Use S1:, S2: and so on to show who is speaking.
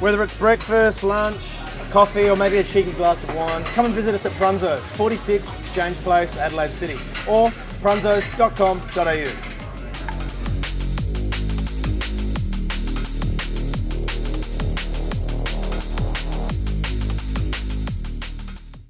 S1: Whether it's breakfast, lunch, coffee, or maybe a cheeky glass of wine, come and visit us at Pranzo's, 46 Exchange Place, Adelaide City, or pranzos.com.au.